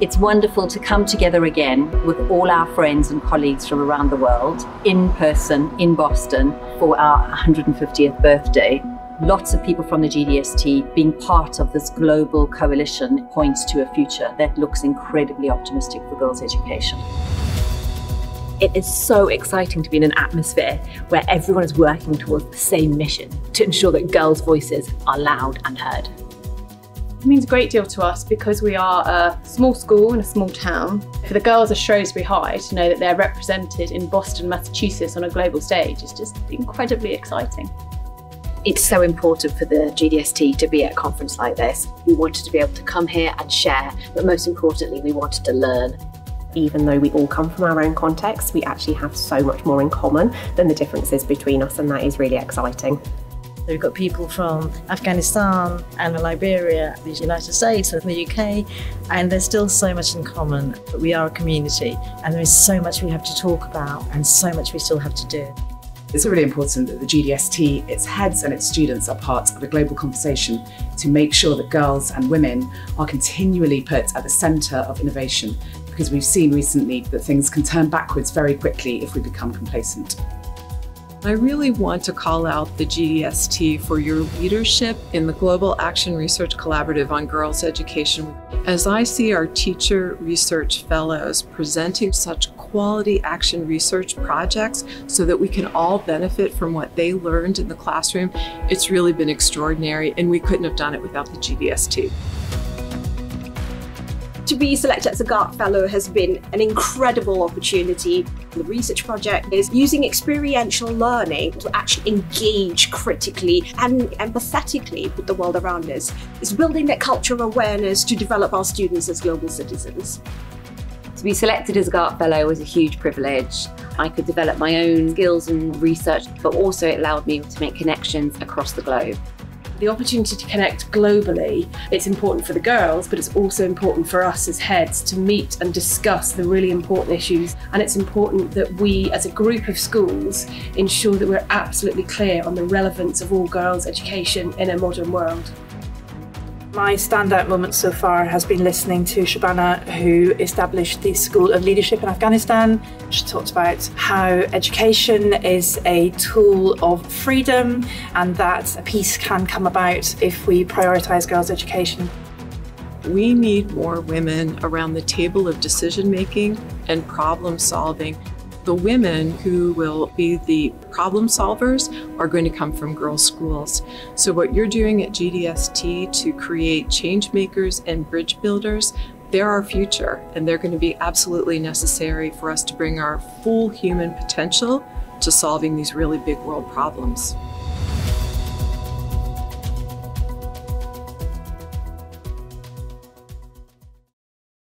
It's wonderful to come together again with all our friends and colleagues from around the world in person in Boston for our 150th birthday. Lots of people from the GDST being part of this global coalition points to a future that looks incredibly optimistic for girls' education. It is so exciting to be in an atmosphere where everyone is working towards the same mission to ensure that girls' voices are loud and heard. It means a great deal to us because we are a small school in a small town. For the girls of Shrewsbury High to know that they're represented in Boston, Massachusetts on a global stage is just incredibly exciting. It's so important for the GDST to be at a conference like this. We wanted to be able to come here and share, but most importantly, we wanted to learn. Even though we all come from our own contexts, we actually have so much more in common than the differences between us, and that is really exciting. We've got people from Afghanistan and Liberia, the United States and the UK, and there's still so much in common. But we are a community, and there is so much we have to talk about and so much we still have to do. It's really important that the GDST, its heads and its students are part of the global conversation to make sure that girls and women are continually put at the centre of innovation because we've seen recently that things can turn backwards very quickly if we become complacent. I really want to call out the GDST for your leadership in the Global Action Research Collaborative on Girls Education. As I see our teacher research fellows presenting such quality action research projects so that we can all benefit from what they learned in the classroom, it's really been extraordinary and we couldn't have done it without the GDST. To be selected as a GARC Fellow has been an incredible opportunity. The research project is using experiential learning to actually engage critically and empathetically with the world around us. It's building that cultural awareness to develop our students as global citizens. To be selected as a GARC Fellow was a huge privilege. I could develop my own skills and research, but also it allowed me to make connections across the globe the opportunity to connect globally. It's important for the girls, but it's also important for us as heads to meet and discuss the really important issues. And it's important that we, as a group of schools, ensure that we're absolutely clear on the relevance of all girls' education in a modern world. My standout moment so far has been listening to Shabana, who established the School of Leadership in Afghanistan. She talked about how education is a tool of freedom and that peace can come about if we prioritise girls' education. We need more women around the table of decision making and problem solving the women who will be the problem solvers are going to come from girls' schools. So, what you're doing at GDST to create change makers and bridge builders, they're our future, and they're going to be absolutely necessary for us to bring our full human potential to solving these really big world problems.